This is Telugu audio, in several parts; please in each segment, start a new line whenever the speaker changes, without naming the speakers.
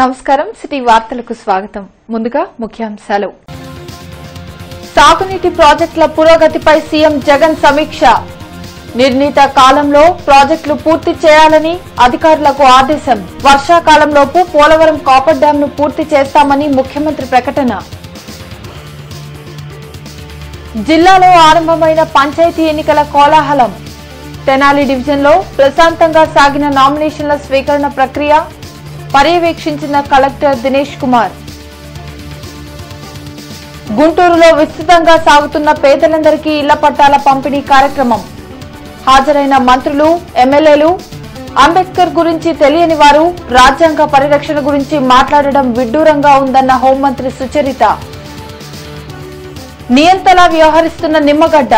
నమస్కారం సిటీ వార్తలకు స్వాగతం ముందుగా ముఖ్యాంశాలు సాగునీటి ప్రాజెక్టుల పురోగతిపై సీఎం జగన్ సమీక్ష నిర్ణీత కాలంలో ప్రాజెక్టులు పూర్తి చేయాలని అధికారులకు ఆదేశం వర్షాకాలంలోపు పోలవరం కాపర్ డ్యాం ను పూర్తి చేస్తామని ముఖ్యమంత్రి ప్రకటన జిల్లాలో ఆరంభమైన పంచాయతీ ఎన్నికల కోలాహలం తెనాలి డివిజన్లో ప్రశాంతంగా సాగిన నామినేషన్ల స్వీకరణ ప్రక్రియ పర్యవేక్షించిన కలెక్టర్ దినేష్ కుమార్ గుంటూరులో విస్తృతంగా సాగుతున్న పేదలందరికీ ఇళ్ల పట్టాల పంపిణీ కార్యక్రమం హాజరైన మంత్రులు ఎమ్మెల్యేలు అంబేద్కర్ గురించి తెలియని వారు రాజ్యాంగ పరిరక్షణ గురించి మాట్లాడడం విడ్డూరంగా ఉందన్న హోంమంత్రి సుచరిత నియంతలా వ్యవహరిస్తున్న నిమ్మగడ్డ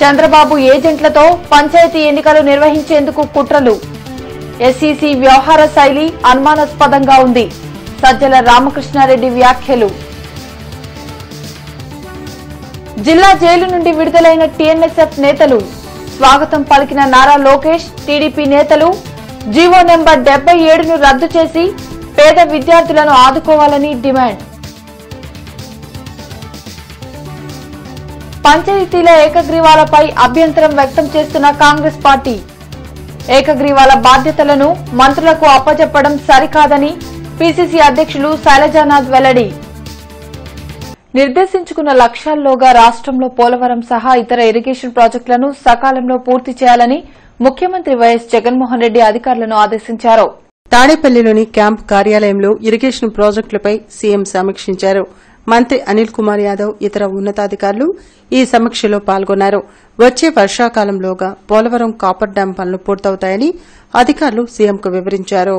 చంద్రబాబు ఏజెంట్లతో పంచాయతీ ఎన్నికలు నిర్వహించేందుకు కుట్రలు ఎస్సీసీ e వ్యవహార శైలి అనుమానాస్పదంగా ఉంది సజ్జల రామకృష్ణారెడ్డి వ్యాఖ్యలు జిల్లా జైలు నుండి విడుదలైన టీఎన్ఎస్ఎఫ్ నేతలు స్వాగతం పలికిన నారా లోకేష్ టీడీపీ నేతలు జీవో నెంబర్ డెబ్బై ఏడును రద్దు చేసి పేద విద్యార్థులను ఆదుకోవాలని డిమాండ్ పంచాయతీల ఏకగ్రీవాలపై అభ్యంతరం వ్యక్తం చేస్తున్న కాంగ్రెస్ పార్టీ ఏకగ్రీవాల బాధ్యతలను మంత్రులకు అప్పచెప్పడం సరికాదని పీసీసీ అధ్యక్షులు శైలజానాథ్ వెల్లడి నిర్దేశించుకున్న లక్ష్యాల్లోగా రాష్టంలో పోలవరం సహా ఇతర ఇరిగేషన్ ప్రాజెక్టులను సకాలంలో పూర్తి చేయాలని ముఖ్యమంత్రి వైఎస్ జగన్మోహన్ రెడ్డి అధికారులను ఆదేశించారు తాడేపల్లిలోని క్యాంప్ కార్యాలయంలో ఇరిగేషన్ ప్రాజెక్టులపై సీఎం సమీక్షించారు మంత్రి అనిల్ కుమార్ యాదవ్ ఇతర ఉన్నతాధికారులు ఈ సమీక్షలో పాల్గొన్నారు వచ్చే వర్షాకాలంలోగా పోలవరం కాపర్ డ్యాం పనులు పూర్తవుతాయని అధికారులు సీఎంకు వివరించారు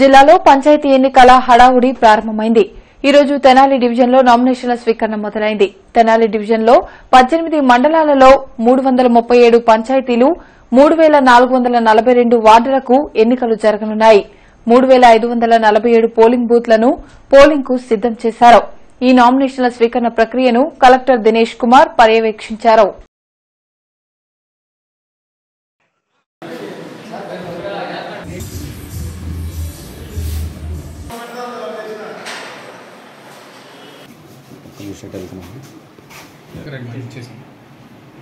జిల్లాలో పంచాయతీ ఎన్నికల హడావుడి ప్రారంభమైంది ఈ రోజు తెనాలి డివిజన్లో నామినేషన్ల స్వీకరణ మొదలైంది తెనాలి డివిజన్లో పద్దెనిమిది మండలాలలో మూడు వందల ముప్పై ఏడు పంచాయతీలు మూడు వేల నాలుగు వందల నలభై రెండు వార్డులకు ఎన్నికలు జరగనున్నాయి మూడు వేల ఐదు వందల నలభై ఏడు పోలింగ్ బూత్లను పోలింగ్కు సిద్దం చేశారు ఈ నామినేషన్ల స్వీకరణ ప్రక్రియను కలెక్టర్ దినేష్ కుమార్ పర్యవేక్షించారు
సైట్ వెళ్తున్నాము hmm.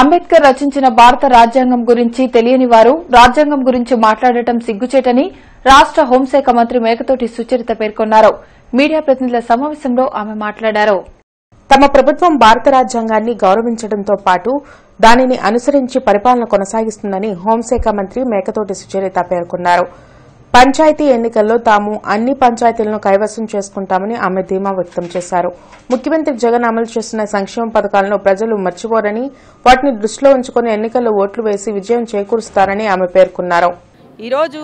అంబేద్కర్ రచించిన భారత రాజ్యాంగం గురించి తెలియని వారు రాజ్యాంగం గురించి మాట్లాడటం సిగ్గుచేటని రాష్ట హోంశాఖ మంత్రి మేకతోటి సుచరిత
పేర్కొన్నారు మీడియా ప్రతినిధుల సమావేశంలో ఆమె మాట్లాడారు తమ ప్రభుత్వం భారత రాజ్యాంగాన్ని గౌరవించడంతో పాటు దానిని అనుసరించి పరిపాలన కొనసాగిస్తుందని హోంశాఖ మంత్రి మేకతోటి సుచరిత పేర్కొన్నారు పంచాయతీ ఎన్నికల్లో తాము అన్ని పంచాయతీలను కైవసం చేసుకుంటామని ఆమె ధీమా వ్యక్తం చేశారు ముఖ్యమంత్రి జగన్ అమలు చేస్తున్న సంక్షేమ పథకాలను ప్రజలు మర్చిపోరని వాటిని దృష్టిలో ఉంచుకుని ఎన్నికల్లో ఓట్లు వేసి విజయం చేకూరుస్తారని ఆమె పేర్కొన్నారు
రోజు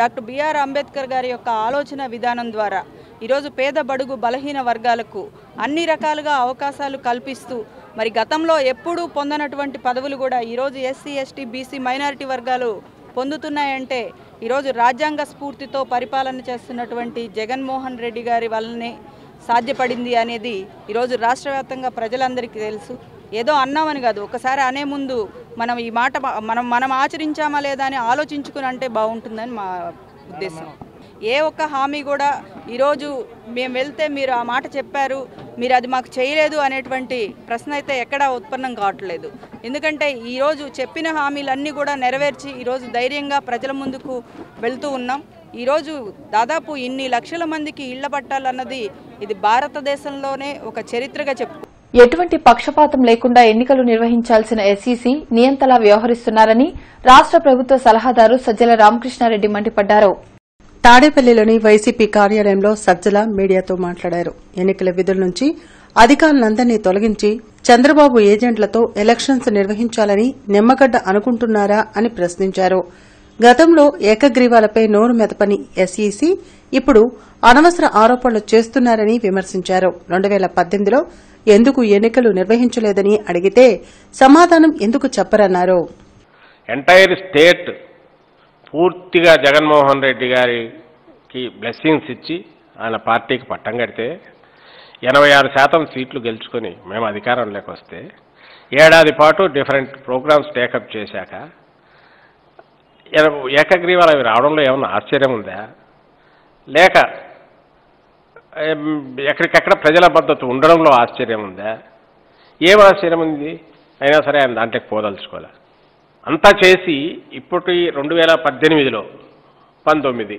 డాక్టర్ బిఆర్ అంబేద్కర్ గారి యొక్క ఆలోచన విధానం ద్వారా ఈరోజు పేద బడుగు బలహీన వర్గాలకు అన్ని రకాలుగా అవకాశాలు కల్పిస్తూ మరి గతంలో ఎప్పుడూ పొందనటువంటి పదవులు కూడా ఈరోజు ఎస్సీ ఎస్టీ బీసీ మైనారిటీ వర్గాలు పొందుతున్నాయంటే ఈరోజు రాజ్యాంగ స్ఫూర్తితో పరిపాలన చేస్తున్నటువంటి జగన్మోహన్ రెడ్డి గారి వల్లనే సాధ్యపడింది అనేది ఈరోజు రాష్ట్ర వ్యాప్తంగా ప్రజలందరికీ తెలుసు ఏదో అన్నామని కాదు ఒకసారి అనే ముందు మనం ఈ మాట మనం మనం ఆచరించామా లేదా అని ఆలోచించుకుని అంటే బాగుంటుందని మా ఉద్దేశం ఏ ఒక్క హామీ కూడా ఈరోజు మేము వెళ్తే మీరు ఆ మాట చెప్పారు మీరు అది మాకు చేయలేదు అనేటువంటి ప్రశ్న అయితే ఎక్కడా ఉత్పన్నం కావట్లేదు ఎందుకంటే ఈరోజు చెప్పిన హామీలన్నీ కూడా నెరవేర్చి ఈరోజు ధైర్యంగా ప్రజల ముందుకు వెళ్తూ ఉన్నాం ఈరోజు దాదాపు ఇన్ని లక్షల మందికి ఇళ్ల పట్టాలన్నది ఇది భారతదేశంలోనే ఒక చరిత్రగా చెప్పు
ఎటువంటి పక్షపాతం లేకుండా ఎన్నికలు నిర్వహించాల్సిన ఎస్ఈసీ నియంతలా వ్యవహరిస్తున్నారని రాష్ట ప్రభుత్వ సలహాదారు సజ్జల రామకృష్ణారెడ్డి మండిపడ్డారు తాడేపల్లిలోని వైసీపీ కార్యాలయంలో సజ్జల మీడియాతో మాట్లాడారు ఎన్నికల విధుల నుంచి అధికారులందరినీ తొలగించి చంద్రబాబు ఏజెంట్లతో ఎలక్షన్స్ నిర్వహించాలని నిమ్మగడ్డ అనుకుంటున్నారా అని ప్రశ్నించారు గతంలో ఏకగ్రీవాలపై నోరు మెదపని ఎస్ఈసీ ఇప్పుడు అనవసర ఆరోపణలు చేస్తున్నారని విమర్శించారు రెండు వేల పద్దెనిమిదిలో ఎందుకు ఎన్నికలు నిర్వహించలేదని అడిగితే సమాధానం ఎందుకు చెప్పరన్నారు
ఎంటైర్ స్టేట్ పూర్తిగా జగన్మోహన్ రెడ్డి గారికి బ్లెస్సింగ్స్ ఇచ్చి ఆయన పార్టీకి పట్టం కడితే ఎనభై ఆరు శాతం సీట్లు గెలుచుకొని మేము అధికారంలోకి వస్తే ఏడాది పాటు డిఫరెంట్ ప్రోగ్రామ్స్ టేకప్ చేశాక ఏకగ్రీవాలు అవి రావడంలో ఏమన్నా ఆశ్చర్యం ఉందా లేక ఎక్కడికక్కడ ప్రజల మద్దతు ఉండడంలో ఆశ్చర్యం ఉందా ఏం ఆశ్చర్యం ఉంది అయినా సరే ఆయన దాంట్లోకి పోదలుచుకోలే అంతా చేసి ఇప్పటి రెండు వేల పద్దెనిమిదిలో పంతొమ్మిది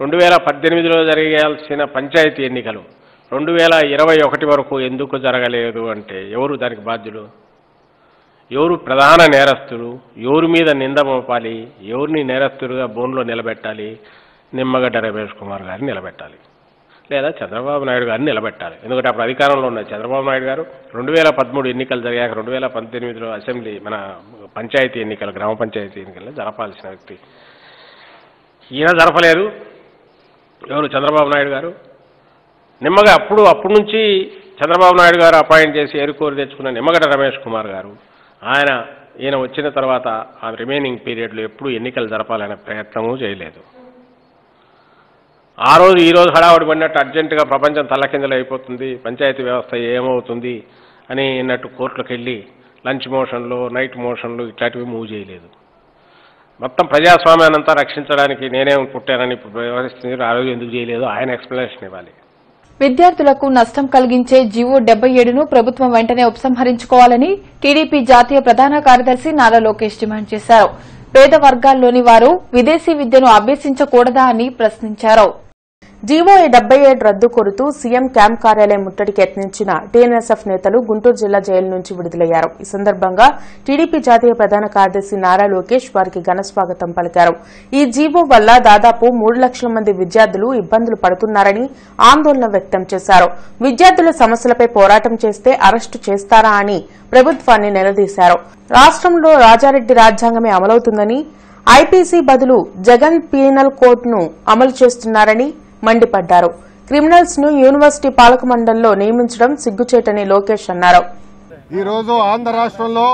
రెండు వేల పద్దెనిమిదిలో జరగాల్సిన పంచాయతీ ఎన్నికలు రెండు వేల ఇరవై ఒకటి వరకు ఎందుకు జరగలేదు అంటే ఎవరు దానికి బాధ్యులు ఎవరు ప్రధాన నేరస్తుడు ఎవరి మీద నింద మోపాలి ఎవరిని నేరస్తుడుగా బోన్లో నిలబెట్టాలి నిమ్మగడ్డ రమేష్ కుమార్ గారిని నిలబెట్టాలి లేదా చంద్రబాబు నాయుడు గారిని నిలబెట్టాలి ఎందుకంటే అప్పుడు అధికారంలో ఉన్న చంద్రబాబు నాయుడు గారు రెండు వేల పదమూడు ఎన్నికలు జరిగాక రెండు వేల పంతొమ్మిదిలో అసెంబ్లీ మన పంచాయతీ ఎన్నికలు గ్రామ పంచాయతీ ఎన్నికల్లో జరపాల్సిన వ్యక్తి ఈయన జరపలేదు ఎవరు చంద్రబాబు నాయుడు గారు నిమ్మగా అప్పుడు అప్పటి నుంచి చంద్రబాబు నాయుడు గారు అపాయింట్ చేసి ఏరుకోరు తెచ్చుకున్న నిమ్మగడ్డ రమేష్ కుమార్ గారు ఆయన ఈయన వచ్చిన తర్వాత ఆ రిమైనింగ్ పీరియడ్లో ఎప్పుడు ఎన్నికలు జరపాలనే ప్రయత్నము చేయలేదు ఆ రోజు ఈ రోజు హడావుడి పడినట్టు అర్జెంటుగా ప్రపంచం తల్లకిందలు అయిపోతుంది పంచాయతీ వ్యవస్థ ఏమవుతుంది అని అన్నట్టు కోర్టులకు వెళ్ళి లంచ్ మోషన్లు నైట్ మోషన్లు ఇట్లాంటివి మూవ్ చేయలేదు మొత్తం అంతా రక్షించడానికి నేనేమి పుట్టానని ఇప్పుడు వ్యవహరిస్తుంది ఆ రోజు ఎందుకు చేయలేదు ఆయన ఎక్స్ప్లెనేషన్ ఇవ్వాలి
విద్యార్థులకు నష్టం కలిగించే జీవో డెబ్బై ఏడును ప్రభుత్వం వెంటనే ఉపసంహరించుకోవాలని టీడీపీ జాతీయ ప్రధాన కార్యదర్శి నారా లోకేష్ డిమాండ్ చేశారు పేద
వర్గాల్లోని వారు విదేశీ విద్యను అభ్యసించకూడదా అని ప్రశ్నించారు డివోఏ డెబ్బై ఏడు రద్దు కోరుతూ సీఎం క్యాంప్ కార్యాలయం ముట్టడికి యత్నించిన టీఎన్ఎస్ఎఫ్ నేతలు గుంటూరు జిల్లా జైలు నుంచి విడుదలయ్యారు ఈ సందర్భంగా టీడీపీ జాతీయ ప్రధాన కార్యదర్శి నారా లోకేష్ వారికి ఘనస్వాగతం పలికారు ఈ జీవో వల్ల దాదాపు మూడు లక్షల మంది విద్యార్థులు ఇబ్బందులు పడుతున్నారని ఆందోళన వ్యక్తం చేశారు విద్యార్థుల సమస్యలపై పోరాటం చేస్తే అరెస్టు చేస్తారా అని ప్రభుత్వాన్ని నిలదీశారు రాష్టంలో రాజారెడ్డి రాజ్యాంగమే అమలవుతుందని ఐపీసీ బదులు జగన్ పీనల్ కోడ్ను అమలు చేస్తున్నారని మండిపడ్డారు క్రిమినల్స్ ను యూనివర్సిటీ పాలక మండలిలో నియమించడం సిగ్గుచేటని లోకేష్ అన్నారు
ఈ రోజు ఆంధ్ర రాష్ట్రంలో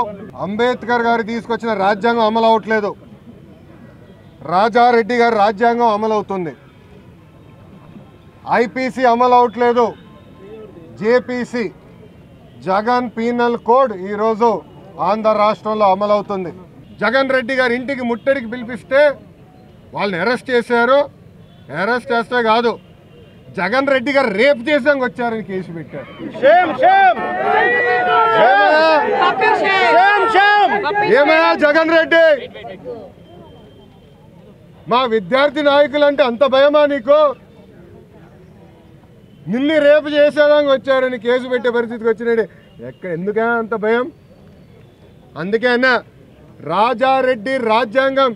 అంబేద్కర్ గారు తీసుకొచ్చిన రాజ్యాంగం అమలు అవట్లేదు రాజారెడ్డి గారి రాజ్యాంగం అమలు అవుతుంది ఐపీసీ అమలు అవట్లేదు జేపీసీ జగన్ పీనల్ కోడ్ ఈరోజు ఆంధ్ర రాష్ట్రంలో అమలవుతుంది జగన్ రెడ్డి గారి ఇంటికి ముట్టడికి పిలిపిస్తే వాళ్ళని అరెస్ట్ చేశారు అరెస్ట్ చేస్తే కాదు జగన్ రెడ్డి గారు రేప్ చేసాం వచ్చారని కేసు పెట్టారు ఏమయ్యా జగన్ రెడ్డి మా విద్యార్థి నాయకులు అంటే అంత భయమా నీకు నిన్ను రేపు చేసేదానికి వచ్చారని కేసు పెట్టే పరిస్థితికి వచ్చినాడు ఎక్కడ ఎందుకే అంత భయం అందుకే అన్న రాజారెడ్డి రాజ్యాంగం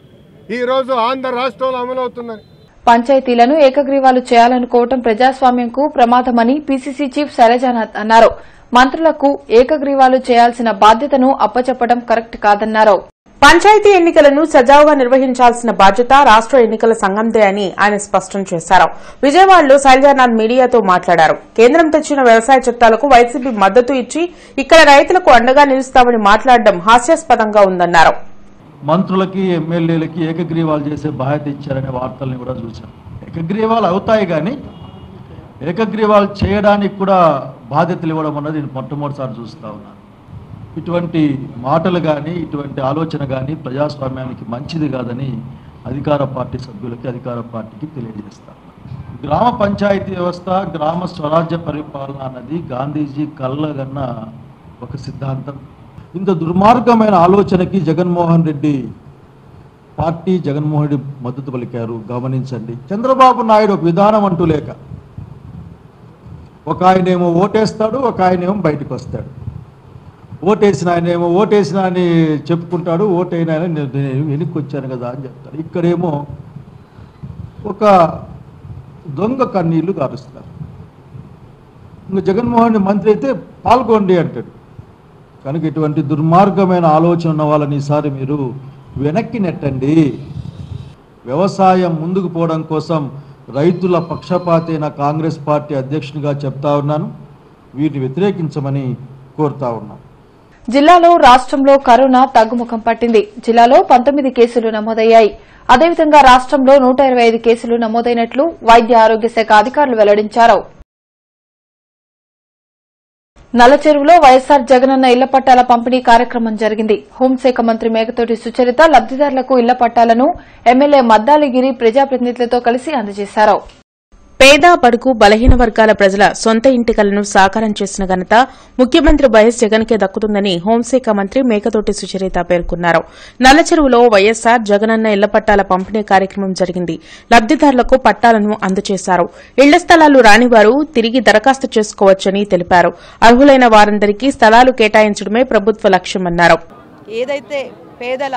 ఈరోజు ఆంధ్ర రాష్ట్రంలో అమలవుతుందని
పంచాయతీలను ఏకగ్రీవాలు చేయాలనుకోవటం ప్రజాస్వామ్యంకు ప్రమాదమని పీసీసీ చీఫ్ శైలజానాథ్ అన్నారు మంత్రులకు
ఏకగ్రీవాలు చేయాల్సిన బాధ్యతను అప్పచెప్పడం కరెక్ట్ కాదన్నారు పంచాయతీ ఎన్నికలను సజావుగా నిర్వహించాల్సిన బాధ్యత రాష్ట ఎన్నికల సంఘందే అని ఆయన స్పష్టం చేశారు విజయవాడలో శైలజానాథ్ మీడియాతో మాట్లాడారు కేంద్రం తెచ్చిన వ్యవసాయ చట్టాలకు వైసీపీ మద్దతు ఇచ్చి ఇక్కడ రైతులకు అండగా నిలుస్తామని మాట్లాడడం హాస్యాస్పదంగా ఉందన్నారు మంత్రులకి
ఎమ్మెల్యేలకి ఏకగ్రీవాలు చేసే బాధ్యత ఇచ్చారనే వార్తల్ని కూడా చూశాం ఏకగ్రీవాలు అవుతాయి కానీ ఏకగ్రీవాలు చేయడానికి కూడా బాధ్యతలు ఇవ్వడం అన్నది నేను మొట్టమొదటిసారి చూస్తూ ఉన్నాను ఇటువంటి మాటలు కానీ ఇటువంటి ఆలోచన కానీ ప్రజాస్వామ్యానికి మంచిది కాదని అధికార పార్టీ సభ్యులకి అధికార పార్టీకి తెలియజేస్తాను గ్రామ పంచాయతీ వ్యవస్థ గ్రామ స్వరాజ్య పరిపాలన అన్నది గాంధీజీ కళ్ళ ఒక సిద్ధాంతం ఇంత దుర్మార్గమైన ఆలోచనకి జగన్మోహన్ రెడ్డి పార్టీ జగన్మోహన్ రెడ్డి మద్దతు పలికారు గమనించండి చంద్రబాబు నాయుడు ఒక విధానం అంటూ లేక ఒక ఆయనేమో ఓటేస్తాడు ఒక ఆయనేమో బయటకు వస్తాడు ఓటేసిన ఆయన ఏమో ఓటేసిన అని చెప్పుకుంటాడు ఓటైన ఆయన నేను వెనక్కి వచ్చాను కదా అని చెప్తాడు ఇక్కడేమో ఒక దొంగ కన్నీళ్లు కారుస్తారు ఇంకా జగన్మోహన్ మంత్రి అయితే పాల్గొండి అంటాడు కనుక ఇటువంటి దుర్మార్గమైన ఆలోచన ఉన్న వాళ్ళని ఈసారి మీరు వెనక్కి నెట్టండి వ్యవసాయం ముందుకు పోవడం కోసం రైతుల పక్షపాతైన కాంగ్రెస్ పార్టీ అధ్యక్షునిగా చెప్తా ఉన్నాను వీటిని వ్యతిరేకించమని కోరుతా
ఉన్నాను జిల్లాలో రాష్టంలో కరోనా తగ్గుముఖం పట్టింది జిల్లాలో పంతొమ్మిది కేసులు నమోదయ్యాయి అదేవిధంగా రాష్టంలో నూట కేసులు నమోదైనట్లు వైద్య ఆరోగ్య శాఖ అధికారులు వెల్లడించారు నల్లచెరువులో వైఎస్సార్ జగనన్న ఇళ్ల పట్టాల పంపిణీ కార్యక్రమం జరిగింది హోంశాఖ మంత్రి మేకతోటి సుచరిత లబ్దిదారులకు ఇళ్ల
పట్టాలను ఎమ్మెల్యే మద్దాలిగిరి ప్రజాప్రతినిధులతో కలిసి అందజేశారు పేద బడుగు బలహీన వర్గాల ప్రజల సొంత ఇంటికలను సాకారం చేసిన ఘనత ముఖ్యమంత్రి వైఎస్ జగన్కే దక్కుతుందని హోంశాఖ మంత్రి మేకతోటి సుచరిత పేర్కొన్నారు నల్లచెరువులో వైఎస్సార్ జగనన్న ఇళ్ల పట్టాల పంపిణీ కార్యక్రమం జరిగింది లబ్దిదారులకు పట్టాలను అందజేశారు ఇళ్ల స్థలాలు రానివారు తిరిగి దరఖాస్తు చేసుకోవచ్చని తెలిపారు అర్హులైన వారందరికీ స్థలాలు కేటాయించడమే ప్రభుత్వ లక్ష్యమన్నారు
ఏదైతే పేదల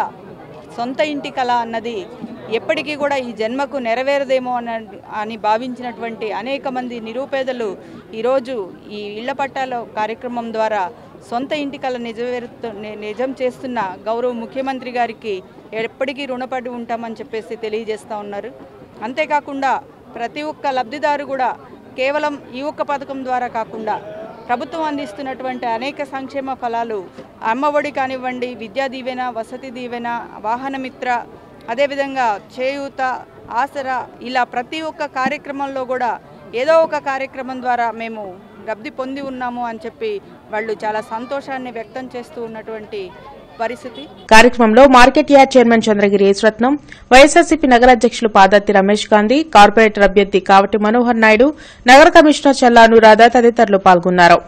సొంత ఇంటి కళ అన్నది ఎప్పటికీ కూడా ఈ జన్మకు నెరవేరదేమో అన అని భావించినటువంటి అనేక మంది నిరుపేదలు ఈరోజు ఈ ఇళ్ల పట్టాల కార్యక్రమం ద్వారా సొంత ఇంటి కళ నిజం చేస్తున్న గౌరవ ముఖ్యమంత్రి గారికి ఎప్పటికీ రుణపడి ఉంటామని చెప్పేసి తెలియజేస్తూ ఉన్నారు అంతేకాకుండా ప్రతి ఒక్క లబ్ధిదారు కూడా కేవలం ఈ ఒక్క పథకం ద్వారా కాకుండా ప్రభుత్వం అందిస్తున్నటువంటి అనేక సంక్షేమ ఫలాలు అమ్మఒడి కానివ్వండి విద్యా దీవెన వసతి దీవెన వాహనమిత్ర అదేవిధంగా చేయూత ఆసరా ఇలా ప్రతి ఒక్క కార్యక్రమంలో కూడా ఏదో ఒక కార్యక్రమం ద్వారా మేము లబ్ధి పొంది ఉన్నాము అని చెప్పి వాళ్ళు చాలా సంతోషాన్ని వ్యక్తం చేస్తూ ఉన్నటువంటి పరిస్థితి
కార్యక్రమంలో market yard chairman Chandragiri Yesuratnam YSRCP నగర అధ్యక్షులు పాదత్తి రమేష్ గాంధీ కార్పొరేటర్ అభ్యర్థి కావటి మనోహర్ నాయుడు నగర కమిషనర్ చల్లా అనురాధ తదితరులు పాల్గొన్నారు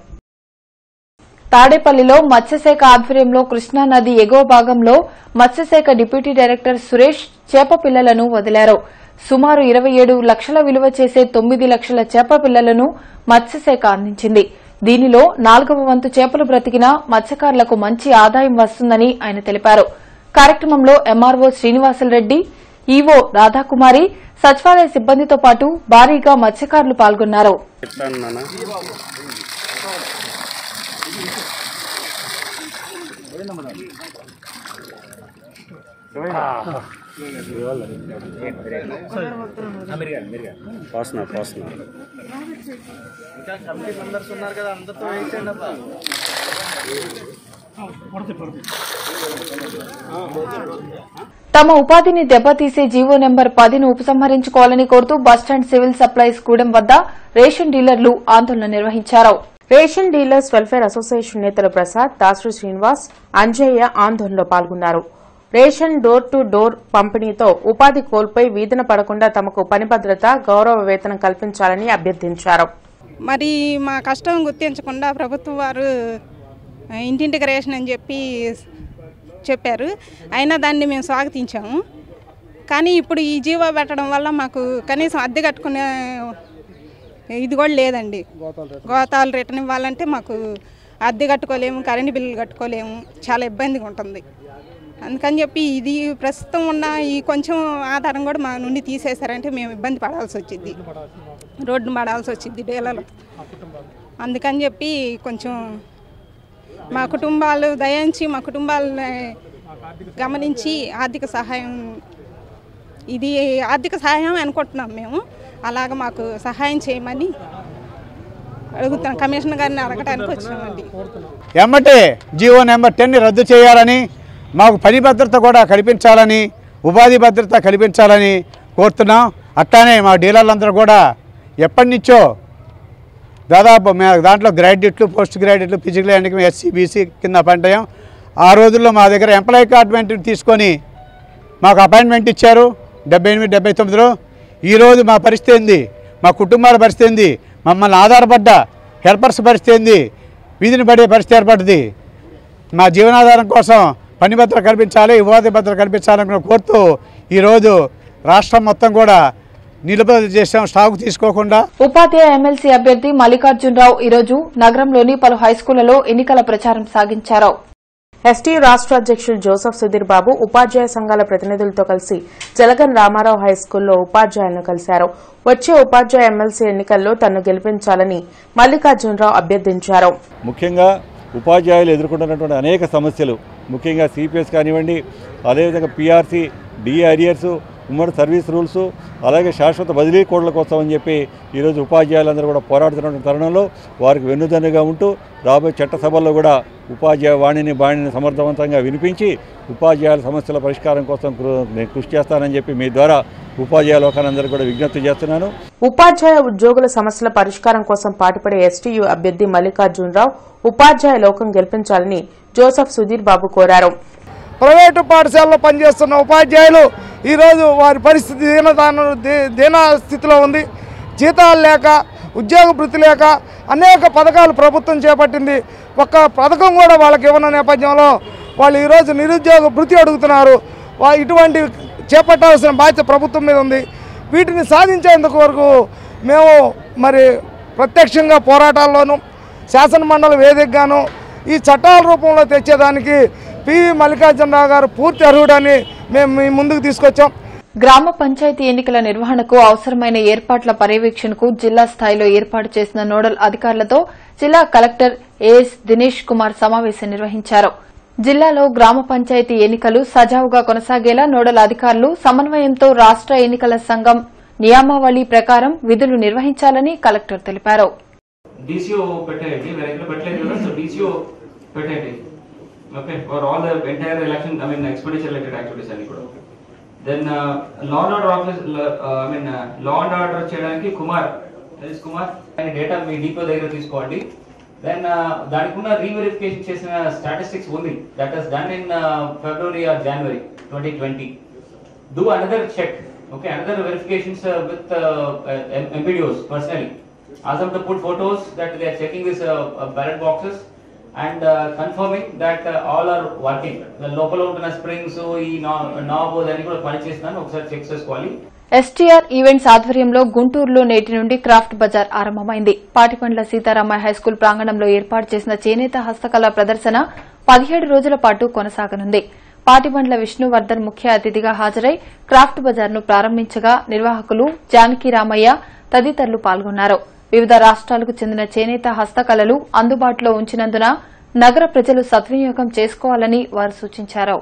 తాడేపల్లిలో
మత్స్యశాఖ ఆధ్వర్యంలో కృష్ణానది ఎగువ భాగంలో మత్స్యశాఖ డిప్యూటీ డైరెక్టర్ సురేష్ చేప పిల్లలను వదిలారు సుమారు ఇరవై ఏడు లక్షల విలువ చేసే తొమ్మిది లక్షల చేప పిల్లలను మత్స్యశాఖ అందించింది దీనిలో నాలుగవ వంతు చేపలు బ్రతికిన మత్స్యకారులకు మంచి ఆదాయం వస్తుందని ఆయన తెలిపారు కార్యక్రమంలో ఎంఆర్ఓ రెడ్డి ఈవో రాధాకుమారి సచివాలయ సిబ్బందితో పాటు భారీగా మత్స్యకారులు పాల్గొన్నారు
తమ
ఉపాధిని దెబ్బతీసే జీవో నెంబర్ పదిను ఉపసంహరించుకోవాలని కోరుతూ బస్టాండ్ సివిల్ సప్లైస్ కూడెం వద్ద
రేషన్ డీలర్లు ఆందోళన నిర్వహించారు రేషన్ డీలర్స్ వెల్ఫేర్ అసోసియేషన్ నేతల ప్రసాద్ దాసరి శ్రీనివాస్ అంజయ్య ఆందోళనలో పాల్గొన్నారు రేషన్ డోర్ టు డోర్ పంపిణీతో ఉపాధి కోల్పోయి వీధిన పడకుండా తమకు పని భద్రత గౌరవ వేతనం కల్పించాలని అభ్యర్థించారు
మరి మా కష్టం గుర్తించకుండా ప్రభుత్వం వారు ఇంటింటికి రేషన్ అని చెప్పి చెప్పారు అయినా దాన్ని మేము స్వాగతించాము కానీ ఇప్పుడు ఈ జీవో పెట్టడం వల్ల మాకు కనీసం అద్దె కట్టుకునే ఇది కూడా లేదండి గోతాలు రిటర్న్ ఇవ్వాలంటే మాకు అద్దె కట్టుకోలేము కరెంటు బిల్లులు కట్టుకోలేము చాలా ఇబ్బందిగా ఉంటుంది అందుకని చెప్పి ఇది ప్రస్తుతం ఉన్న ఈ కొంచెం ఆధారం కూడా మా నుండి తీసేశారంటే మేము ఇబ్బంది పడాల్సి వచ్చింది రోడ్డు పడాల్సి వచ్చింది డేలలో అందుకని చెప్పి కొంచెం మా కుటుంబాలు దయించి మా కుటుంబాలని గమనించి ఆర్థిక సహాయం ఇది ఆర్థిక సహాయం అనుకుంటున్నాం మేము అలాగ మాకు సహాయం చేయమని అడుగుతాం కమిషనర్ గారిని అడగటానికి వచ్చామండి
ఎమ్మటే జియో నెంబర్ టెన్ని రద్దు చేయాలని మాకు పని భద్రత కూడా కల్పించాలని ఉపాధి భద్రత కల్పించాలని కోరుతున్నాం అట్లానే మా డీలర్లందరూ కూడా ఎప్పటి నుంచో దాదాపు దాంట్లో గ్రాడ్యుయేట్లు పోస్ట్ గ్రాడ్యుయేట్లు ఫిజికల్ అండ్ ఎస్సీ బీసీ కింద అపాయింట్ ఆ రోజుల్లో మా దగ్గర ఎంప్లాయీ కార్డ్మెంట్ తీసుకొని మాకు అపాయింట్మెంట్ ఇచ్చారు డెబ్బై ఎనిమిది డెబ్బై తొమ్మిదిలో ఈరోజు మా పరిస్థితి ఏంది మా కుటుంబాల పరిస్థితి ఏంది మమ్మల్ని ఆధారపడ్డ హెల్పర్స్ పరిస్థితి ఏంది వీధిని పడే పరిస్థితి ఏర్పడింది మా జీవనాధారం కోసం పని భద్ర కల్పించాలి ఉపాధి భద్ర కల్పించాలని కోరుతూ ఈరోజు రాష్ట్రం మొత్తం కూడా నిలుపుదల చేసాం స్టాకు తీసుకోకుండా
ఉపాధ్యాయ ఎమ్మెల్సీ అభ్యర్థి మల్లికార్జునరావు ఈరోజు నగరంలోని పలు హైస్కూళ్లలో ఎన్నికల ప్రచారం
సాగించారు ఎస్టీ రాష్ట్ర అధ్యకుడు జోసఫ్ సుధీర్ బాబు ఉపాధ్యాయ సంఘాల ప్రతినిధులతో కలిసి జలగన్ రామారావు హైస్కూల్లో ఉపాధ్యాయులను కలిశారు వచ్చే ఉపాధ్యాయ ఎమ్మెల్సీ ఎన్నికల్లో తను గెలిపించాలని మల్లికార్జునరావు అభ్యర్థించారు
ముఖ్యంగా ఉపాధ్యాయులు ఎదుర్కొంటున్నటువంటి అనేక సమస్యలు ముఖ్యంగా సిపిఎస్ కానివ్వండి అదేవిధంగా పీఆర్సీ డిఆర్ఎస్ ఉమ్మడి సర్వీస్ రూల్స్ అలాగే శాశ్వత బదిలీ కోడల కోసం అని చెప్పి ఈరోజు ఉపాధ్యాయులందరూ కూడా పోరాడుతున్న తరుణంలో వారికి వెన్నుదన్నుగా ఉంటూ రాబోయే చట్టసభల్లో కూడా ఉపాధ్యాయ వాణిని బాణిని సమర్థవంతంగా వినిపించి ఉపాధ్యాయుల సమస్యల పరిష్కారం కోసం కృషి చేస్తానని చెప్పి మీ ద్వారా ఉపాధ్యాయ లోకాలందరూ కూడా విజ్ఞప్తి చేస్తున్నాను
ఉపాధ్యాయ ఉద్యోగుల సమస్యల పరిష్కారం కోసం పాటుపడే ఎస్టీయూ అభ్యర్థి మల్లికార్జునరావు ఉపాధ్యాయ లోకం గెలిపించాలని జోసఫ్ సుధీర్ బాబు కోరారు ప్రైవేటు పాఠశాలలో పనిచేస్తున్న ఉపాధ్యాయులు
ఈరోజు వారి పరిస్థితి దీనదాన దీన స్థితిలో ఉంది జీతాలు లేక ఉద్యోగ వృత్తి లేక అనేక పథకాలు ప్రభుత్వం చేపట్టింది ఒక్క పథకం కూడా వాళ్ళకి ఇవ్వన నేపథ్యంలో వాళ్ళు ఈరోజు నిరుద్యోగ వృత్తి అడుగుతున్నారు ఇటువంటి చేపట్టాల్సిన బాధ్యత ప్రభుత్వం మీద ఉంది వీటిని సాధించేందుకు వరకు మేము మరి ప్రత్యక్షంగా పోరాటాల్లోనూ శాసనమండలి వేదికగాను ఈ చట్టాల
రూపంలో తెచ్చేదానికి పివి మల్లికార్జునరావు గారు పూర్తి అర్హుడని మేము మీ ముందుకు తీసుకొచ్చాం గ్రామ పంచాయతీ ఎన్నికల నిర్వహణకు అవసరమైన ఏర్పాట్ల పర్యవేక్షణకు జిల్లా స్థాయిలో ఏర్పాటు చేసిన నోడల్ అధికారులతో జిల్లా కలెక్టర్ ఏఎస్ దినేష్ కుమార్ సమావేశం నిర్వహించారు జిల్లాలో గ్రామ పంచాయతీ ఎన్నికలు సజావుగా కొనసాగేలా నోడల్ అధికారులు సమన్వయంతో రాష్ట ఎన్నికల సంఘం నియామావళి ప్రకారం విధులు నిర్వహించాలని కలెక్టర్ తెలిపారు
okay, for all the entire election, I mean, expenditure related activities అన్ని కూడా then law and order office I mean law and order చేయడానికి కుమార్ దట్ కుమార్ ఆయన డేటా మీ డీపో దగ్గర తీసుకోండి దెన్ uh, దానికి ఉన్న రీవెరిఫికేషన్ చేసిన స్టాటిస్టిక్స్ ఉంది that has done in February or January twenty twenty do another check okay another verifications with MPDOs personally as of the put photos that they are checking this ballot boxes and confirming that all are working లోపల ఉంటున్న స్ప్రింగ్స్ ఈ నాబ్ అన్ని కూడా పనిచేస్తున్నాను ఒకసారి చెక్ చేసుకోవాలి
ఎస్టీఆర్ ఈవెంట్స్ ఆధ్వర్యంలో గుంటూరులో నేటి నుండి క్రాఫ్ట్ బజార్ ఆరంభమైంది పాటిపండ్ల సీతారామయ్య హైస్కూల్ ప్రాంగణంలో ఏర్పాటు చేసిన చేనేత హస్తకళ ప్రదర్శన పదిహేడు రోజుల పాటు కొనసాగనుంది పాటిపండ్ల విష్ణువర్ధన్ ముఖ్య అతిథిగా హాజరై క్రాఫ్ట్ బజార్ను ప్రారంభించగా నిర్వాహకులు జానకి రామయ్య తదితరులు పాల్గొన్నారు వివిధ రాష్ట్రాలకు చెందిన చేనేత హస్తకళలు అందుబాటులో ఉంచినందున నగర ప్రజలు సద్వినియోగం చేసుకోవాలని వారు సూచించారు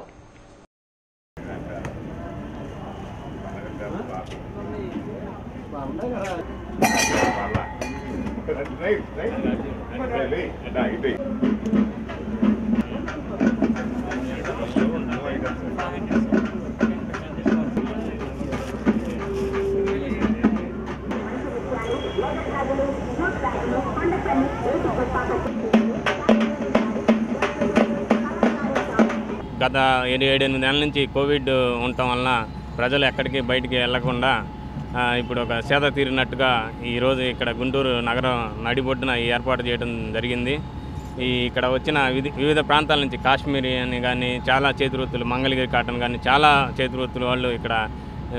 గత ఏడు ఏడెనిమిది నెలల నుంచి కోవిడ్ ఉండటం వలన ప్రజలు ఎక్కడికి బయటికి వెళ్లకుండా ఇప్పుడు ఒక సేద తీరినట్టుగా ఈరోజు ఇక్కడ గుంటూరు నగరం నడిబొడ్డున ఏర్పాటు చేయడం జరిగింది ఈ ఇక్కడ వచ్చిన వివిధ ప్రాంతాల నుంచి కాశ్మీరీ అని కానీ చాలా చేతివృత్తులు మంగళగిరి కాటన్ కానీ చాలా చేతివృత్తులు వాళ్ళు ఇక్కడ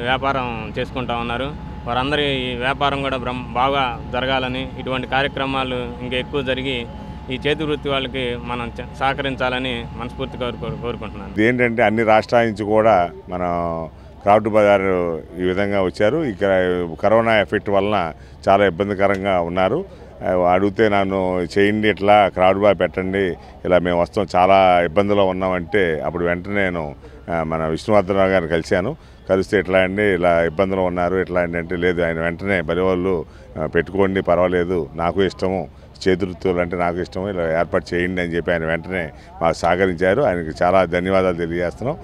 వ్యాపారం చేసుకుంటా ఉన్నారు వారందరి వ్యాపారం కూడా బ్రహ్ బాగా జరగాలని ఇటువంటి కార్యక్రమాలు ఇంకా ఎక్కువ జరిగి ఈ చేతి వృత్తి వాళ్ళకి మనం సహకరించాలని మనస్ఫూర్తిగా కోరుకుంటున్నాను ఏంటంటే అన్ని రాష్ట్రాల నుంచి కూడా మనం క్రాఫ్ట్ బజార్ ఈ విధంగా వచ్చారు ఇక్కడ కరోనా ఎఫెక్ట్ వలన చాలా ఇబ్బందికరంగా ఉన్నారు అడిగితే నన్ను చేయండి ఇట్లా క్రాఫ్ట్ బాయ్ పెట్టండి ఇలా మేము వస్తాం చాలా ఇబ్బందిలో ఉన్నామంటే అప్పుడు వెంటనే నేను మన విష్ణువర్ధనరావు గారిని కలిశాను కలిస్తే ఇట్లా అండి ఇలా ఇబ్బందులు ఉన్నారు ఇట్లా అంటే లేదు ఆయన వెంటనే బలివాళ్ళు పెట్టుకోండి పర్వాలేదు నాకు ఇష్టము చేతులు అంటే నాకు ఇష్టము ఇలా ఏర్పాటు చేయండి అని చెప్పి ఆయన వెంటనే మాకు సహకరించారు ఆయనకి చాలా ధన్యవాదాలు తెలియజేస్తున్నాం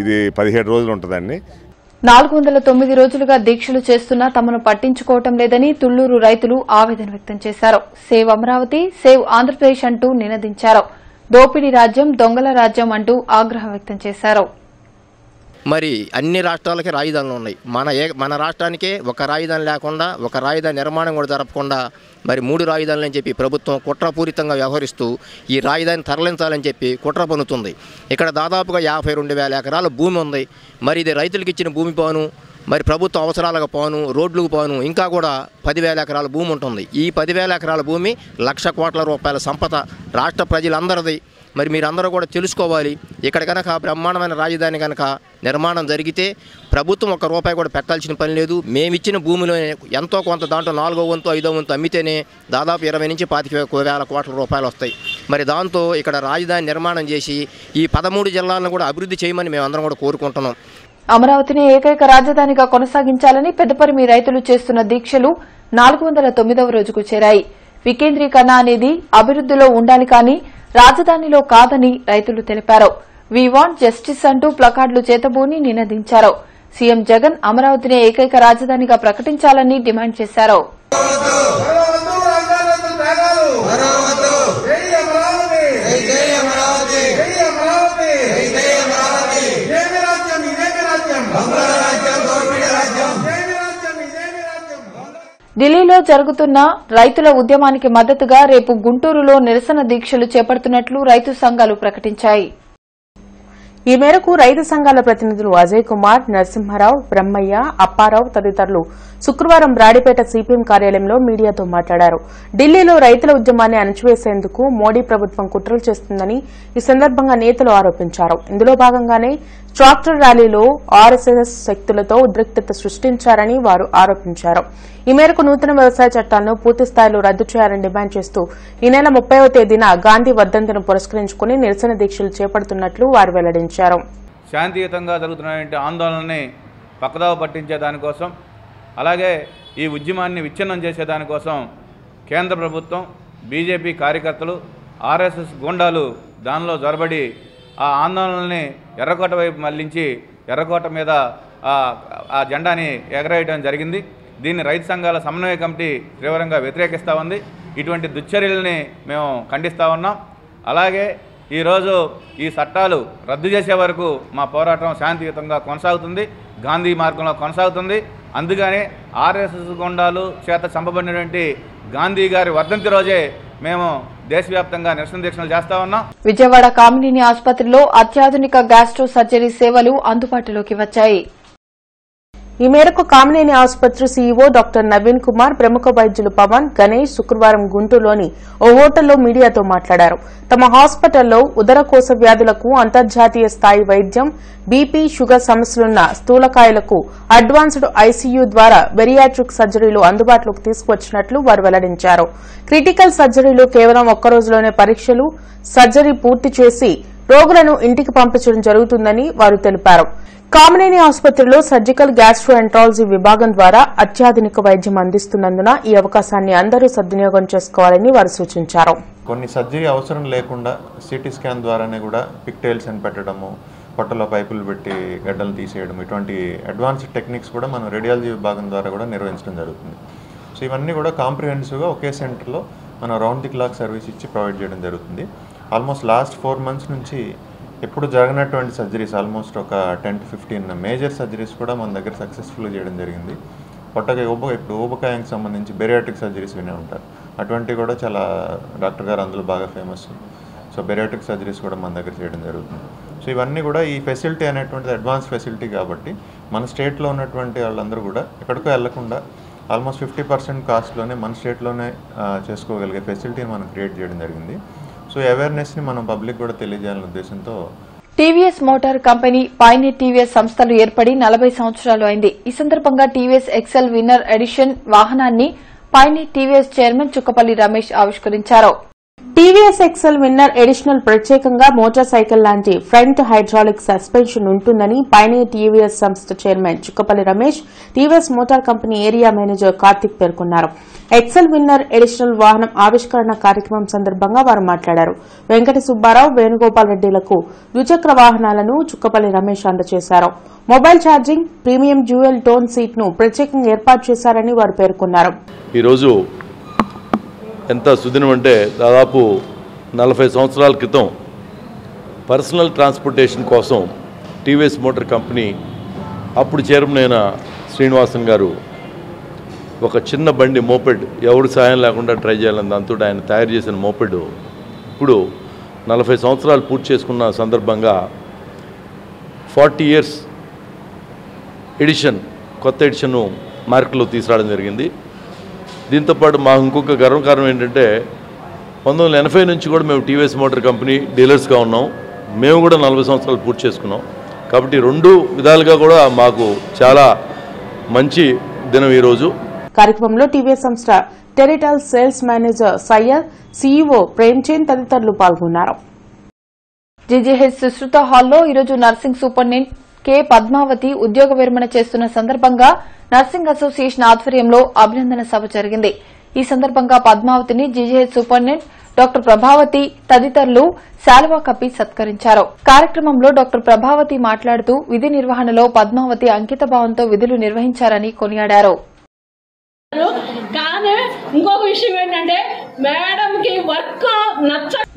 ఇది పదిహేడు రోజులు ఉంటుందండి
నాలుగు వందల తొమ్మిది రోజులుగా దీక్షలు చేస్తున్నా తమను పట్టించుకోవటం లేదని తుళ్లూరు రైతులు ఆవేదన వ్యక్తం చేశారు సేవ్ అమరావతి సేవ్ ఆంధ్రప్రదేశ్ అంటూ నినదించారు దోపిడీ రాజ్యం దొంగల రాజ్యం అంటూ ఆగ్రహం వ్యక్తం చేశారు
మరి అన్ని రాష్ట్రాలకి రాజధానులు ఉన్నాయి మన ఏ మన రాష్ట్రానికే ఒక రాజధాని లేకుండా ఒక రాజధాని నిర్మాణం కూడా జరపకుండా మరి మూడు రాజధానులు అని చెప్పి ప్రభుత్వం కుట్రపూరితంగా వ్యవహరిస్తూ ఈ రాజధాని తరలించాలని చెప్పి కుట్ర పన్నుతుంది ఇక్కడ దాదాపుగా యాభై రెండు వేల ఎకరాల భూమి ఉంది మరి ఇది రైతులకు ఇచ్చిన భూమి పోను మరి ప్రభుత్వ అవసరాలకు పోను రోడ్లకు పోను ఇంకా కూడా పదివేల ఎకరాల భూమి ఉంటుంది ఈ పదివేల ఎకరాల భూమి లక్ష కోట్ల రూపాయల సంపద రాష్ట్ర ప్రజలందరిది మరి మీరందరూ కూడా తెలుసుకోవాలి ఇక్కడ కనుక బ్రహ్మాండమైన రాజధాని కనుక నిర్మాణం జరిగితే ప్రభుత్వం ఒక రూపాయి కూడా పెట్టాల్సిన పని లేదు మేమిచ్చిన భూమిలో ఎంతో కొంత దాంట్లో నాలుగో వంతు ఐదో వంతు అమ్మితేనే దాదాపు ఇరవై నుంచి పాతిక వేల కోట్ల రూపాయలు వస్తాయి మరి దాంతో ఇక్కడ రాజధాని నిర్మాణం చేసి ఈ పదమూడు జిల్లాలను కూడా అభివృద్ధి చేయమని మేమందరం కూడా కోరుకుంటున్నాం
అమరావతిని ఏకైక రాజధానిగా కొనసాగించాలని పెద్దపరిమి రైతులు చేస్తున్న దీక్షలు నాలుగు వందల తొమ్మిదవ రోజుకు చేరాయి వికేంద్రీకరణ అనేది అభివృద్దిలో ఉండాలి కానీ రాజధానిలో కాదని రైతులు తెలిపారు వీ వాంట్ జస్టిస్ అంటూ ప్లకార్డులు చేతబోని నినదించారు సీఎం జగన్ అమరావతిని ఏకైక రాజధానిగా ప్రకటించాలని డిమాండ్ చేశారు
అమరావతి
ఢిల్లీలో జరుగుతున్న రైతుల ఉద్యమానికి మద్దతుగా రేపు గుంటూరులో నిరసన దీక్షలు చేపడుతున్నట్లు రైతు
సంఘాలు ప్రకటించాయి ఈ మేరకు రైతు సంఘాల ప్రతినిధులు అజయ్ కుమార్ నరసింహారావు బ్రహ్మయ్య అప్పారావు తదితరులు శుక్రవారం రాడిపేట సిపిఎం కార్యాలయంలో మీడియాతో మాట్లాడారు ఢిల్లీలో రైతుల ఉద్యమాన్ని అణచివేసేందుకు మోడీ ప్రభుత్వం కుట్రలు చేస్తుందని ఈ సందర్భంగా నేతలు ఆరోపించారు ఇందులో భాగంగానే ట్రాక్టర్ ర్యాలీలో ఆర్ఎస్ఎస్ శక్తులతో ఉద్రిక్తత సృష్టించారని వారు ఆరోపించారు ఈ మేరకు నూతన వ్యవసాయ చట్టాలను పూర్తి స్థాయిలో రద్దు చేయాలని డిమాండ్ చేస్తూ ఈ నెల ముప్పైవ తేదీన గాంధీ వర్ధంతిని పురస్కరించుకుని నిరసన దీక్షలు చేపడుతున్నట్లు వారు వెల్లడించారు
శాంతియుతంగా జరుగుతున్నటువంటి ఆందోళనని పక్కదావ పట్టించే దానికోసం అలాగే ఈ ఉద్యమాన్ని విచ్ఛిన్నం చేసేదానికోసం కేంద్ర ప్రభుత్వం బీజేపీ కార్యకర్తలు ఆర్ఎస్ఎస్ గుండాలు దానిలో జొరబడి ఆ ఆందోళనని ఎర్రకోట వైపు మళ్లించి ఎర్రకోట మీద ఆ జెండాని ఎగరేయడం జరిగింది దీన్ని రైతు సంఘాల సమన్వయ కమిటీ తీవ్రంగా వ్యతిరేకిస్తూ ఉంది ఇటువంటి దుశ్చర్యల్ని మేము ఖండిస్తూ ఉన్నాం అలాగే ఈరోజు ఈ చట్టాలు రద్దు చేసే వరకు మా పోరాటం శాంతియుతంగా కొనసాగుతుంది గాంధీ మార్గంలో కొనసాగుతుంది అందుకని ఆర్ఎస్ఎస్ గుండాలు చేత చంపబడినటువంటి గాంధీ గారి వర్ధంతి రోజే మేము దేశవ్యాప్తంగా నిరసన దీక్షలు చేస్తా ఉన్నాం
విజయవాడ కామినేని ఆసుపత్రిలో అత్యాధునిక గ్యాస్ట్రో సర్జరీ సేవలు అందుబాటులోకి వచ్చాయి
ఈ మేరకు కామినేని ఆసుపత్రి సీఈఓ డాక్టర్ నవీన్ కుమార్ ప్రముఖ వైద్యులు పవన్ గణేష్ శుక్రవారం గుంటూరులోని ఓ హోటల్లో మీడియాతో మాట్లాడారు తమ హాస్పిటల్లో ఉదరకోశ వ్యాధులకు అంతర్జాతీయ స్థాయి వైద్యం బీపీ షుగర్ సమస్యలున్న స్థూలకాయలకు అడ్వాన్స్డ్ ఐసీయూ ద్వారా వెరియాట్రిక్ సర్జరీలు అందుబాటులోకి తీసుకువచ్చినట్లు వారు వెల్లడించారు క్రిటికల్ సర్జరీలు కేవలం ఒక్కరోజులోనే పరీక్షలు సర్జరీ పూర్తి చేసి రోగులను ఇంటికి పంపించడం జరుగుతుందని వారు తెలిపారు కామినేని ఆసుపత్రిలో సర్జికల్ గ్యాస్ట్రోఎంట్రాలజీ విభాగం ద్వారా అత్యాధునిక వైద్యం అందిస్తున్నందున ఈ అవకాశాన్ని అందరూ సద్వినియోగం చేసుకోవాలని వారు సూచించారు
కొన్ని సర్జరీ అవసరం లేకుండా సిటీ స్కాన్ ద్వారానే కూడా పిక్టైల్స్ అని పెట్టడము పొట్టలో పైపులు పెట్టి గడ్డలు తీసేయడం ఇటువంటి అడ్వాన్స్డ్ టెక్నిక్స్ కూడా మనం రేడియాలజీ విభాగం ద్వారా కూడా నిర్వహించడం జరుగుతుంది సో ఇవన్నీ కూడా కాంప్రిహెన్సివ్గా ఒకే సెంటర్లో మనం రౌండ్ ది క్లాక్ సర్వీస్ ఇచ్చి ప్రొవైడ్ చేయడం జరుగుతుంది ఆల్మోస్ట్ లాస్ట్ ఫోర్ మంత్స్ నుంచి ఇప్పుడు జరిగినటువంటి సర్జరీస్ ఆల్మోస్ట్ ఒక ten to fifteen major surgeries కూడా మన దగ్గర సక్సెస్ఫుల్గా చేయడం జరిగింది పొట్టగా ఉబ ఇప్పుడు ఊబకాయానికి సంబంధించి బెరియాటిక్ సర్జరీస్ వినే ఉంటారు అటువంటివి కూడా చాలా డాక్టర్ గారు అందులో బాగా ఫేమస్ సో బెరియాట్రిక్ సర్జరీస్ కూడా మన దగ్గర చేయడం జరుగుతుంది సో ఇవన్నీ కూడా ఈ ఫెసిలిటీ అనేటువంటిది అడ్వాన్స్ ఫెసిలిటీ కాబట్టి మన స్టేట్లో ఉన్నటువంటి వాళ్ళందరూ కూడా ఎక్కడికో వెళ్లకుండా ఆల్మోస్ట్ ఫిఫ్టీ పర్సెంట్ కాస్ట్లోనే మన స్టేట్లోనే చేసుకోగలిగే ఫెసిలిటీని మనం క్రియేట్ చేయడం జరిగింది సో అవేర్నెస్ని మనం పబ్లిక్ కూడా తెలియజేయాలనే ఉద్దేశంతో
TVS motor company Pioneer TVS సంస్థలు ఏర్పడి నలభై సంవత్సరాలు అయింది ఈ సందర్భంగా టీవీఎస్ ఎక్సెల్ విన్నర్ ఎడిషన్ వాహనాన్ని Pioneer TVS chairman Chukkapalli Ramesh ఆవిష్కరించారు
టీవీఎస్ ఎక్సెల్ విన్నర్ ఎడిషనల్ ప్రత్యేకంగా మోటార్ సైకిల్ లాంటి ఫ్రంట్ హైడ్రాలిక్ సస్పెన్షన్ ఉంటుందని పైనే టీవీఎస్ సంస్థ chairman Chukkapalli Ramesh TVS motor company area manager Kartik పేర్కొన్నారు ఎక్సెల్ విన్నర్ ఎడిషనల్ వాహనం ఆవిష్కరణ కార్యక్రమం సందర్భంగా వారు మాట్లాడారు వెంకట సుబ్బారావు వేణుగోపాల్ రెడ్డిలకు ద్విచక్ర వాహనాలను చుక్కపల్లి రమేష్ అందజేశారు mobile charging premium dual tone ను ప్రత్యేకంగా ఏర్పాటు చేశారని వారు పేర్కొన్నారు
ఎంత సుదినం అంటే దాదాపు నలభై సంవత్సరాల క్రితం పర్సనల్ ట్రాన్స్పోర్టేషన్ కోసం టీవీఎస్ మోటార్ కంపెనీ అప్పుడు చైర్మన్ అయిన శ్రీనివాసన్ గారు ఒక చిన్న బండి మోపెడ్ ఎవరి సాయం లేకుండా ట్రై చేయాలని దాంతో ఆయన తయారు చేసిన మోపెడ్ ఇప్పుడు నలభై సంవత్సరాలు పూర్తి చేసుకున్న సందర్భంగా ఫార్టీ ఇయర్స్ ఎడిషన్ కొత్త ఎడిషన్ను మార్కెట్లో తీసుకురావడం జరిగింది దీంతోపాటు మాకు ఇంకొక గర్వకారణం ఏంటంటే పంతొమ్మిది వందల ఎనభై నుంచి కూడా మేము టీవీఎస్ మోటార్ కంపెనీ డీలర్స్గా ఉన్నాం మేము కూడా నలభై సంవత్సరాలు పూర్తి చేసుకున్నాం కాబట్టి రెండు విధాలుగా కూడా మాకు చాలా మంచి దినం ఈరోజు
కార్యక్రమంలో టీవీఎస్ సంస్థ territorial sales manager Syed CEO Premchand తదితరులు పాల్గొన్నారు
జీజీహెచ్ సుశ్రుత హాల్లో ఈరోజు నర్సింగ్ సూపరింటెండెంట్ కె పద్మావతి ఉద్యోగ విరమణ చేస్తున్న సందర్భంగా నర్సింగ్ అసోసియేషన్ ఆధ్వర్యంలో అభినందన సభ జరిగింది ఈ సందర్భంగా పద్మావతిని జీజీహెచ్ సూపరింటెండెంట్ డాక్టర్ ప్రభావతి తదితరులు శాలువా కప్పి సత్కరించారు కార్యక్రమంలో డాక్టర్ ప్రభావతి మాట్లాడుతూ విధి నిర్వహణలో పద్మావతి అంకిత భావంతో విధులు నిర్వహించారని కొనియాడారు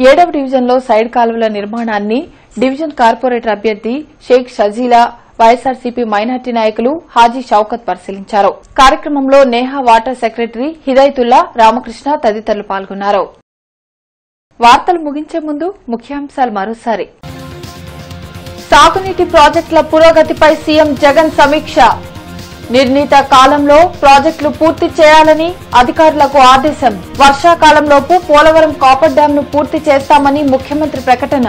ఏడవ డివిజన్ లో సైడ్ కాలువల నిర్మాణాన్ని డివిజన్ కార్పొరేటర్ అభ్యర్థి షేక్ షజీలా వైఎస్ఆర్సీపీ మైనార్టీ నాయకులు హాజీ షౌకత్ పరిశీలించారు కార్యక్రమంలో నేహా వాటర్ సెక్రటరీ హిదాయతుల్లా రామకృష్ణ తదితరులు పాల్గొన్నారు వార్తలు ముగించే ముందు ముఖ్యాంశాలు మరోసారి సాగునీటి ప్రాజెక్టుల పురోగతిపై సీఎం జగన్ సమీక్ష నిర్ణీత కాలంలో ప్రాజెక్టులు పూర్తి చేయాలని అధికారులకు ఆదేశం వర్షాకాలంలోపు పోలవరం కాపర్ డ్యాంను పూర్తి చేస్తామని ముఖ్యమంత్రి ప్రకటన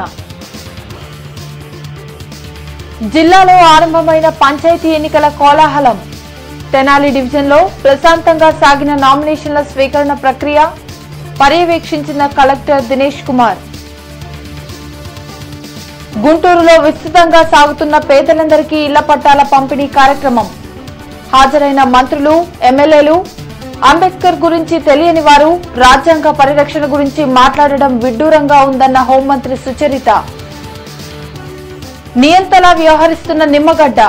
జిల్లాలో ఆరంభమైన పంచాయతీ ఎన్నికల కోలాహలం తెనాలి డివిజన్లో ప్రశాంతంగా సాగిన నామినేషన్ల స్వీకరణ ప్రక్రియ పర్యవేక్షించిన కలెక్టర్ దినేష్ కుమార్ గుంటూరులో విస్తృతంగా సాగుతున్న పేదలందరికీ ఇళ్ల పట్టాల పంపిణీ కార్యక్రమం హాజరైన మంత్రులు ఎమ్మెల్యేలు అంబేద్కర్ గురించి తెలియని వారు రాజ్యాంగ పరిరక్షణ గురించి మాట్లాడడం విడ్డూరంగా ఉందన్న హోంమంత్రి సుచరిత నియంతలా వ్యవహరిస్తున్న నిమ్మగడ్డ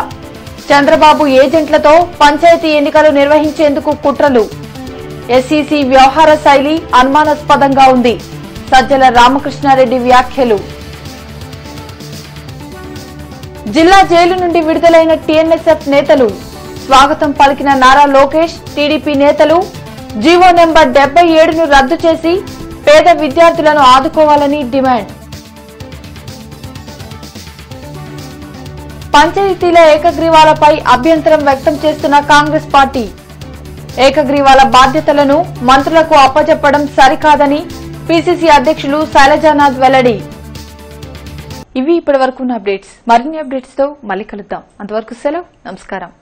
చంద్రబాబు ఏజెంట్లతో పంచాయతీ ఎన్నికలు నిర్వహించేందుకు కుట్రలు ఎస్సీసీ వ్యవహార శైలి అనుమానాస్పదంగా ఉంది సజ్జల రామకృష్ణారెడ్డి వ్యాఖ్యలు జిల్లా జైలు నుండి విడుదలైన టీఎన్ఎస్ఎఫ్ నేతలు స్వాగతం పలికిన నారా లోకేష్ టీడీపీ నేతలు జీవో నెంబర్ డెబ్బై ఏడును రద్దు చేసి పేద విద్యార్థులను ఆదుకోవాలని డిమాండ్ పంచాయతీల ఏకగ్రీవాలపై అభ్యంతరం వ్యక్తం చేస్తున్న కాంగ్రెస్ పార్టీ ఏకగ్రీవాల బాధ్యతలను మంత్రులకు అప్పచెప్పడం సరికాదని పిసిసి అధ్యక్షులు శైలజానాథ్ వెల్లడి ఇవి ఇప్పటివరకు ఉన్న అప్డేట్స్ మరిన్ని అప్డేట్స్తో మళ్ళీ కలుద్దాం అంతవరకు సెలవు నమస్కారం